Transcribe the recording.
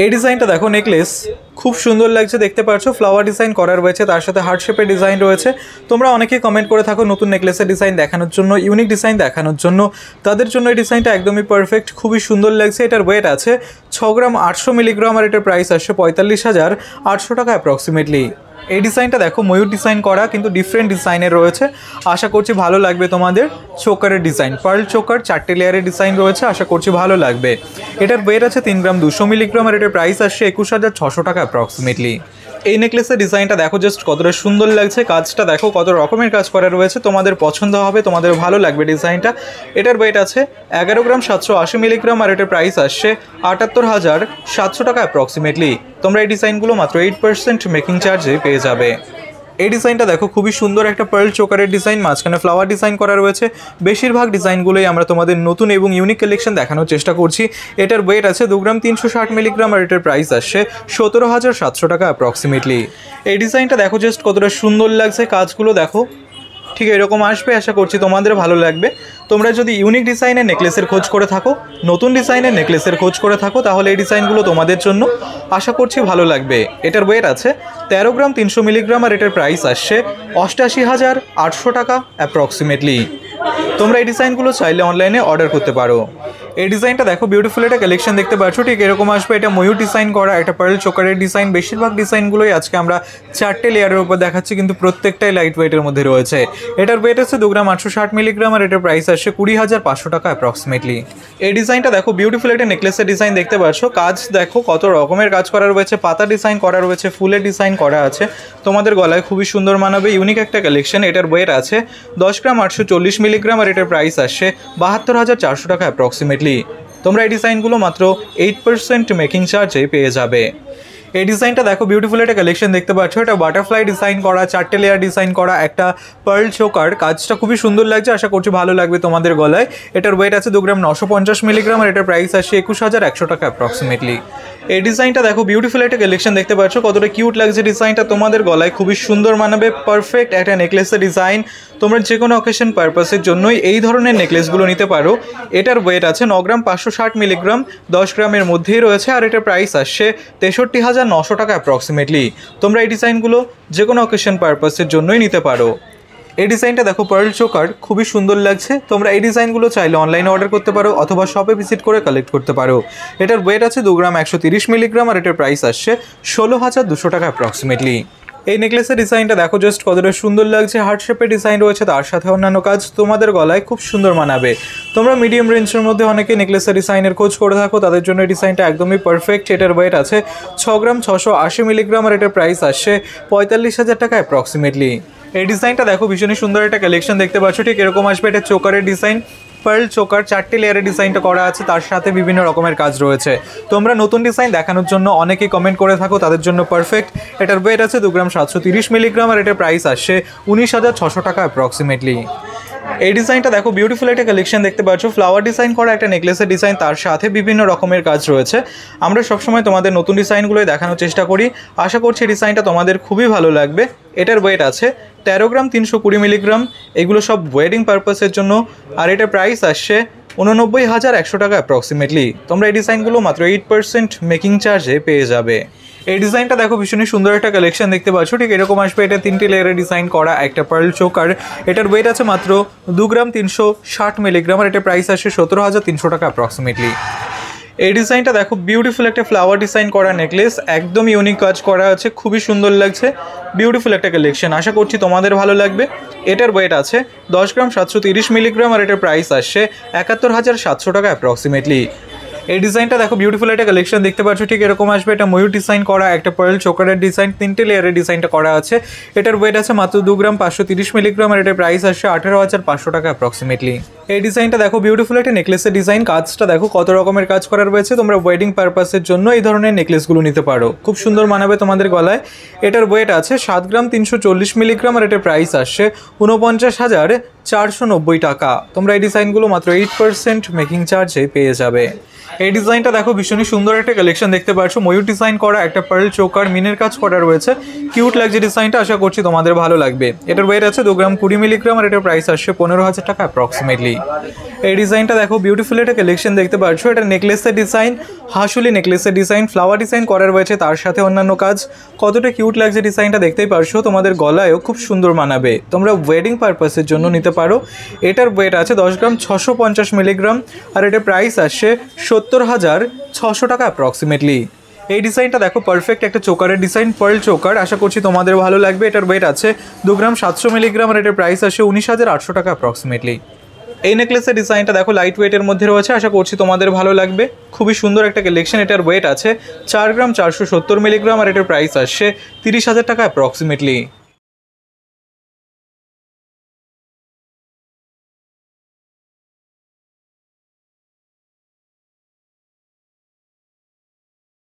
এই ডিজাইনটা দেখো নেকলেস খুব সুন্দর লাগছে, দেখতে পাচ্ছ? ফ্লাওয়ার ডিজাইন করা রয়েছে, তার সাথে হার্ড শেপের ডিজাইন রয়েছে। তোমরা অনেকেই কমেন্ট করে থাকো নতুন নেকলেসের ডিজাইন দেখানোর জন্য ইউনিক ডিজাইন দেখানোর জন্য। তাদের জন্য এই ডিজাইনটা একদমই পারফেক্ট খুবই সুন্দর লাগছে। এটার ওয়েট আছে ছ গ্রাম আটশো মিলিগ্রাম আর এটার প্রাইস আসছে পঁয়তাল্লিশ হাজার আটশো টাকা অ্যাপ্রক্সিমেটলি এই ডিজাইনটা দেখো, ময়ূর ডিজাইন করা, কিন্তু ডিফারেন্ট ডিজাইনের রয়েছে। আশা করছি ভালো লাগবে তোমাদের চোকারের ডিজাইন। পার্ল চোকার, চারটে লেয়ারের ডিজাইন রয়েছে, আশা করছি ভালো লাগবে। এটার ওয়েট আছে তিন গ্রাম দুশো মিলিগ্রাম আর এটার প্রাইস আসছে একুশ হাজার ছশো টাকা অ্যাপ্রক্সিমেটলি এই নেকলেসের ডিজাইনটা দেখো জাস্ট কতটা সুন্দর লাগছে। কাজটা দেখো, কত রকমের কাজ করা রয়েছে। তোমাদের পছন্দ হবে, তোমাদের ভালো লাগবে ডিজাইনটা। এটার ওয়েট আছে এগারো গ্রাম সাতশো আশি মিলিগ্রাম আর এটার প্রাইস আসছে আটাত্তর হাজার সাতশো টাকা অ্যাপ্রক্সিমেটলি তোমরা এই ডিজাইনগুলো মাত্র এইট পার্সেন্ট মেকিং চার্জে পেয়ে যাবে। এই ডিজাইনটা দেখো, খুবই সুন্দর একটা পার্ল চোকারের ডিজাইন, মাঝখানে ফ্লাওয়ার ডিজাইন করা রয়েছে। বেশিরভাগ ডিজাইনগুলোই আমরা তোমাদের নতুন এবং ইউনিক কালেকশন দেখানোর চেষ্টা করছি। এটার ওয়েট আছে দু গ্রাম তিনশো ষাট মিলিগ্রাম আর এটার প্রাইস আসছে সতেরো হাজার সাতশো টাকা অ্যাপ্রক্সিমেটলি এই ডিজাইনটা দেখো জাস্ট কতটা সুন্দর লাগছে কাজগুলো, দেখো। ঠিক এরকম আসবে, আশা করছি তোমাদের ভালো লাগবে। তোমরা যদি ইউনিক ডিজাইনের নেকলেসের খোঁজ করে থাকো, নতুন ডিজাইনের নেকলেসের খোঁজ করে থাকো, তাহলে এই ডিজাইনগুলো তোমাদের জন্য আশা করছি ভালো লাগবে। এটার ওয়েট আছে তেরো গ্রাম, তিনশো মিলিগ্রাম আর এটার প্রাইস আসছে অষ্টাশি হাজার আটশো টাকা অ্যাপ্রক্সিমেটলি তোমরা এই ডিজাইনগুলো চাইলে অনলাইনে অর্ডার করতে পারো। এই ডিজাইনটা দেখো বিউটিফুল একটা কালেকশন দেখতে পাচ্ছ। ঠিক এরকম আসবে, এটা ময়ূর ডিজাইন করা একটা পার্ল চোকারের ডিজাইন বেশিরভাগ ডিজাইনগুলোই আজকে আমরা চারটে লেয়ারের উপর দেখাচ্ছি, কিন্তু প্রত্যেকটাই লাইট ওয়েটের মধ্যে রয়েছে। এটার ওয়েট আছে দু গ্রাম আটশো ষাট মিলিগ্রাম আর এটার প্রাইস আসছে কুড়ি হাজার পাঁচশো টাকা অ্যাপ্রক্সিমেটলি এই ডিজাইনটা দেখো বিউটিফুল একটা নেকলেসের ডিজাইন দেখতে পাচ্ছ। কাজ দেখো, কত রকমের কাজ করা রয়েছে, পাতা ডিজাইন করা রয়েছে, ফুলের ডিজাইন করা আছে। তোমাদের গলায় খুবই সুন্দর মানাবে ইউনিক একটা কালেকশন এটার ওয়েট আছে দশ গ্রাম আটশো চল্লিশ মিলিগ্রাম আর এটার প্রাইস আসছে বাহাত্তর হাজার চারশো টাকা অ্যাপ্রক্সিমেটলি তোমরা এই ডিজাইনগুলো মাত্র এইট পার্সেন্ট মেকিং চার্জে পেয়ে যাবে। এই ডিজাইনটা দেখো বিউটিফুল একটা কালেকশন দেখতে পাচ্ছ। এটা বাটারফ্লাই ডিজাইন করা, চারটে লেয়ার ডিজাইন করা, একটা পার্ল চোকার কাজটা খুবই সুন্দর লাগছে, আশা করছি ভালো লাগবে তোমাদের গলায়। এটার ওয়েট আছে দু গ্রাম নশো পঞ্চাশ মিলিগ্রাম আর এটার প্রাইস আছে একুশ হাজার একশো টাকা অ্যাপ্রক্সিমেটলি এই ডিজাইনটা দেখো বিউটিফুল একটা কালেকশন দেখতে পাচ্ছ। কতটা কিউট লাগছে ডিজাইনটা তোমাদের গলায়। খুবই সুন্দর মানাবে পারফেক্ট একটা নেকলেসের ডিজাইন তোমরা যে কোনো অকেশন পারপাসের জন্যই এই ধরনের নেকলেসগুলো নিতে পারো। এটার ওয়েট আছে ন গ্রাম পাঁচশো ষাট মিলিগ্রাম দশ গ্রামের মধ্যেই রয়েছে আর এটার প্রাইস আসছে তেষট্টি হাজার নশো টাকা অ্যাপ্রক্সিমেটলি তোমরা এই ডিজাইনগুলো যে কোনো অকেশন পারপাসের জন্যই নিতে পারো। এই ডিজাইনটা দেখো পার্ল চোকার খুবই সুন্দর লাগছে। তোমরা এই ডিজাইনগুলো চাইলে অনলাইনে অর্ডার করতে পারো অথবা শপে ভিজিট করে কালেক্ট করতে পারো। এটার ওয়েট আছে দু গ্রাম একশো তিরিশ মিলিগ্রাম আর এটার প্রাইস আসছে ষোলো হাজার দুশো টাকা অ্যাপ্রক্সিমেটলি এই নেকলেসের ডিজাইনটা দেখো জাস্ট কতটা সুন্দর লাগছে হার্ট শেপের ডিজাইন রয়েছে, তার সাথে অন্যান্য কাজ তোমাদের গলায় খুব সুন্দর মানাবে। তোমরা মিডিয়াম রেঞ্জের মধ্যে অনেকে নেকলেসের ডিজাইনের খোঁজ করে থাকো, তাদের জন্য এই ডিজাইনটা একদমই পারফেক্ট এটার ওয়েট আছে ছ গ্রাম ছশো আশি মিলিগ্রাম আর এটার প্রাইস আসছে পঁয়তাল্লিশ হাজার টাকা অ্যাপ্রক্সিমেটলি এই ডিজাইনটা দেখো, ভীষণই সুন্দর একটা কালেকশন দেখতে পাচ্ছ, ঠিক এরকম আসবে, এটা চোকারের ডিজাইন পার্ল চোকার চারটি লেয়ারের ডিজাইনটা করা আছে, তার সাথে বিভিন্ন রকমের কাজ রয়েছে। তোমরা নতুন ডিজাইন দেখানোর জন্য অনেকেই কমেন্ট করে থাকো, তাদের জন্য পারফেক্ট এটার ওয়েট আছে দু গ্রাম সাতশো তিরিশ মিলিগ্রাম আর এটার প্রাইস আসছে উনিশ হাজার ছশো টাকা অ্যাপ্রক্সিমেটলি এই ডিজাইনটা দেখো বিউটিফুল একটা কালেকশন দেখতে পাচ্ছ। ফ্লাওয়ার ডিজাইন করা একটা নেকলেসের ডিজাইন তার সাথে বিভিন্ন রকমের কাজ রয়েছে। আমরা সবসময় তোমাদের নতুন ডিজাইনগুলোই দেখানোর চেষ্টা করি। আশা করছি ডিজাইনটা তোমাদের খুবই ভালো লাগবে। এটার ওয়েট আছে তেরো গ্রাম তিনশো কুড়ি মিলিগ্রাম এগুলো সব ওয়েডিং পারপাসের জন্য। আর এটার প্রাইস আসছে উননব্বই হাজার একশো টাকা অ্যাপ্রক্সিমেটলি তোমরা এই ডিজাইনগুলো মাত্র এইট পার্সেন্ট মেকিং চার্জে পেয়ে যাবে। এই ডিজাইনটা দেখো ভীষণই সুন্দর একটা কালেকশন দেখতে পাচ্ছ। ঠিক এরকম আসবে, এটা তিনটি লেয়ারের ডিজাইন করা, একটা পার্ল চোকার এটার ওয়েট আছে মাত্র দু গ্রাম তিনশো ষাট মিলিগ্রাম আর এটার প্রাইস আসে সতেরো হাজার তিনশো টাকা অ্যাপ্রক্সিমেটলি এই ডিজাইনটা দেখো বিউটিফুল একটা ফ্লাওয়ার ডিজাইন করা নেকলেস একদম ইউনিক কাজ করা আছে, খুবই সুন্দর লাগছে। বিউটিফুল একটা কালেকশন আশা করছি তোমাদের ভালো লাগবে। এটার ওয়েট আছে দশ গ্রাম সাতশো তিরিশ মিলিগ্রাম আর এটার প্রাইস আসছে একাত্তর হাজার সাতশো টাকা অ্যাপ্রক্সিমেটলি এই ডিজাইনটা দেখো বিউটিফুল একটা কালেকশন দেখতে পাচ্ছ ঠিক এরকম আসবে। এটা ময়ূর ডিজাইন করা, একটা পার্ল চোকারের ডিজাইন তিনটে লেয়ারের ডিজাইনটা করা আছে। এটার ওয়েট আছে মাত্র দু গ্রাম পাঁচশো তিরিশ মিলিগ্রাম আর এটার প্রাইস আসছে আঠেরো হাজার পাঁচশো টাকা অ্যাপ্রক্সিমেটলি এই ডিজাইনটা দেখো বিউটিফুল একটা নেকলেসের ডিজাইন কাজটা দেখো কত রকমের কাজ করার রয়েছে। তোমরা ওয়েডিং পারপাসের জন্য এই ধরনের নেকলেসগুলো নিতে পারো। খুব সুন্দর মানাবে তোমাদের গলায়। এটার ওয়েট আছে সাত গ্রাম তিনশো চল্লিশ মিলিগ্রাম আর এটার প্রাইস আসছে উনপঞ্চাশ হাজার চারশো নব্বই টাকা। তোমরা এই ডিজাইনগুলো মাত্র এইট পার্সেন্ট মেকিং চার্জে পেয়ে যাবে। এই ডিজাইনটা দেখো ভীষণই সুন্দর একটা কালেকশন দেখতে পাচ্ছ। ময়ূর ডিজাইন করা, একটা পার্ল চোকার মিনের কাজ করা রয়েছে। কিউট লাগছে ডিজাইনটা আশা করছি তোমাদের ভালো লাগবে। এটার ওয়েট আছে দু গ্রাম কুড়ি মিলিগ্রাম আর এটার প্রাইস আসছে পনেরো হাজার টাকা অ্যাপ্রক্সিমেটলি এই ডিজাইনটা দেখো বিউটিফুল একটা কালেকশন দেখতে পাচ্ছ। এটা নেকলেসের ডিজাইন হাসুলি নেকলেসের ডিজাইন ফ্লাওয়ার ডিজাইন করা রয়েছে তার সাথে অন্যান্য কাজ। কতটা কিউট লাগছে ডিজাইনটা দেখতেই পারছ তোমাদের গলায়ও খুব সুন্দর মানাবে। তোমরা ওয়েডিং পারপাসের জন্য নিতে পারো। এটার ওয়েট আছে দশ গ্রাম ছশো পঞ্চাশ মিলিগ্রাম আর এটার প্রাইস আসছে সত্তর হাজার ছশো টাকা অ্যাপ্রক্সিমেটলি এই ডিজাইনটা দেখো পারফেক্ট একটা চোকারের ডিজাইন পার্ল চোকার। আশা করছি তোমাদের ভালো লাগবে। এটার ওয়েট আছে দু গ্রাম সাতশো মিলিগ্রাম আর এটার প্রাইস আসে উনিশ হাজার আটশো টাকা অ্যাপ্রক্সিমেটলি এই নেকলেসের ডিজাইনটা দেখো লাইট ওয়েটের মধ্যে রয়েছে। আশা করছি তোমাদের ভালো লাগবে। খুবই সুন্দর একটা কালেকশন এটার ওয়েট আছে চার গ্রাম চারশো সত্তর মিলিগ্রাম আর এটার প্রাইস আসছে তিরিশ হাজার টাকা অ্যাপ্রক্সিমেটলি